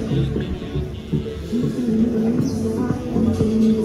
Milao, tu lang ang milao.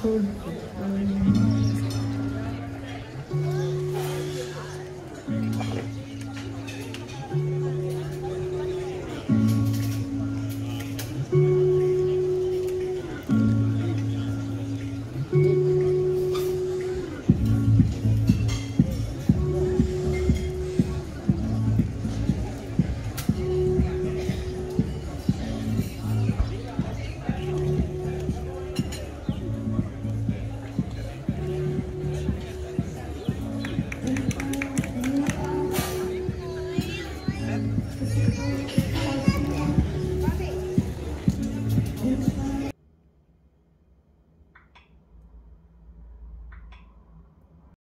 food. Um,